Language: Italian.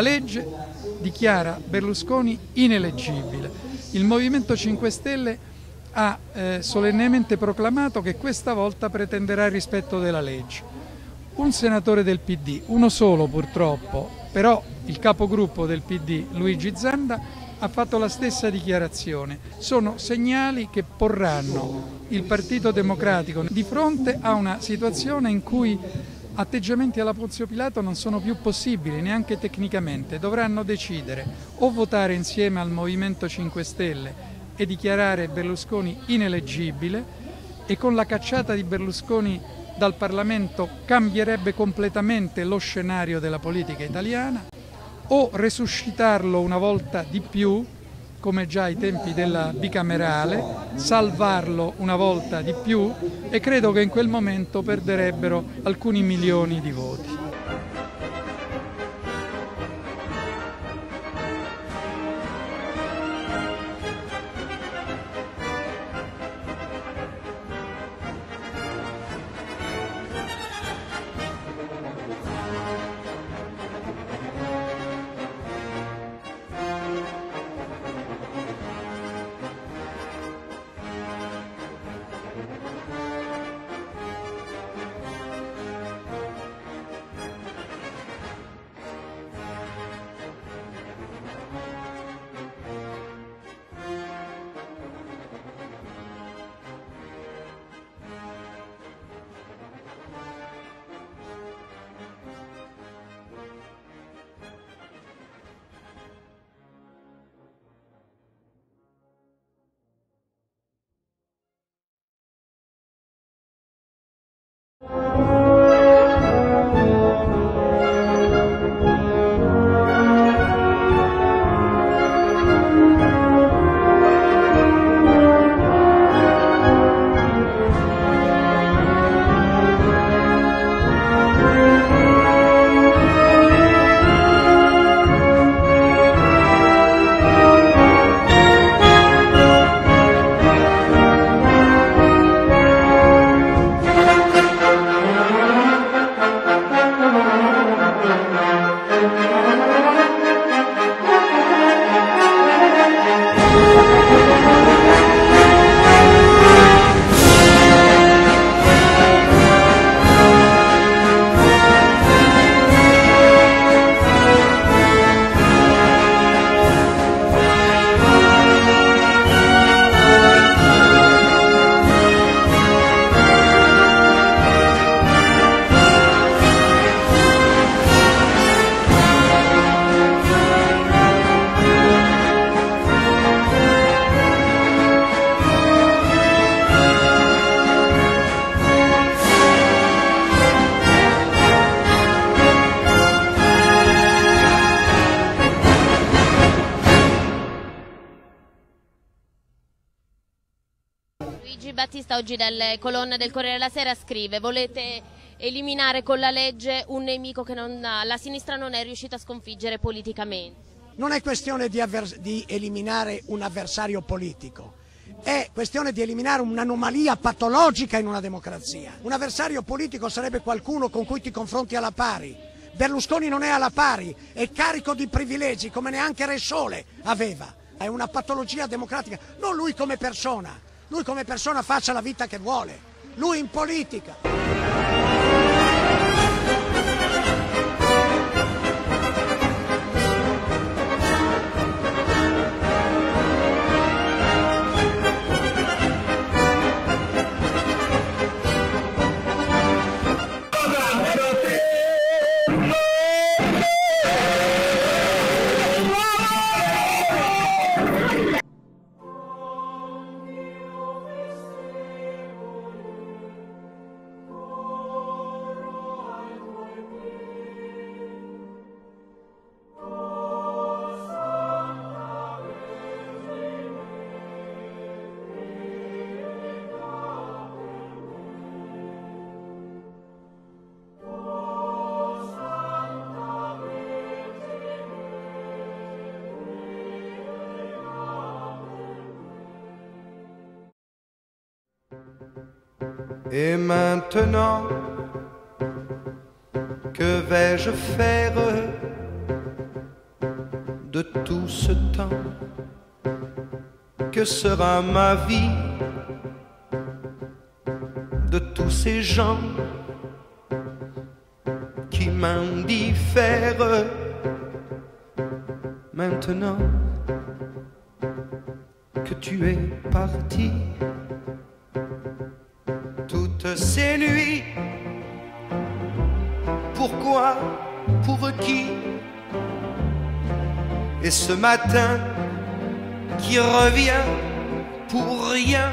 La legge dichiara Berlusconi ineleggibile. Il Movimento 5 Stelle ha eh, solennemente proclamato che questa volta pretenderà il rispetto della legge. Un senatore del PD, uno solo purtroppo, però il capogruppo del PD Luigi Zanda ha fatto la stessa dichiarazione. Sono segnali che porranno il Partito Democratico di fronte a una situazione in cui atteggiamenti alla Ponzio Pilato non sono più possibili neanche tecnicamente, dovranno decidere o votare insieme al Movimento 5 Stelle e dichiarare Berlusconi ineleggibile e con la cacciata di Berlusconi dal Parlamento cambierebbe completamente lo scenario della politica italiana o resuscitarlo una volta di più come già ai tempi della bicamerale, salvarlo una volta di più e credo che in quel momento perderebbero alcuni milioni di voti. Luigi Battista oggi dalle colonne del Corriere della Sera scrive volete eliminare con la legge un nemico che non, la sinistra non è riuscita a sconfiggere politicamente. Non è questione di, di eliminare un avversario politico, è questione di eliminare un'anomalia patologica in una democrazia. Un avversario politico sarebbe qualcuno con cui ti confronti alla pari. Berlusconi non è alla pari, è carico di privilegi come neanche Re Sole aveva. È una patologia democratica, non lui come persona, lui come persona faccia la vita che vuole, lui in politica. Et maintenant, que vais-je faire de tout ce temps Que sera ma vie de tous ces gens qui m'indiffèrent maintenant que tu es parti toutes ces pourquoi pour qui? Et ce matin qui revient pour rien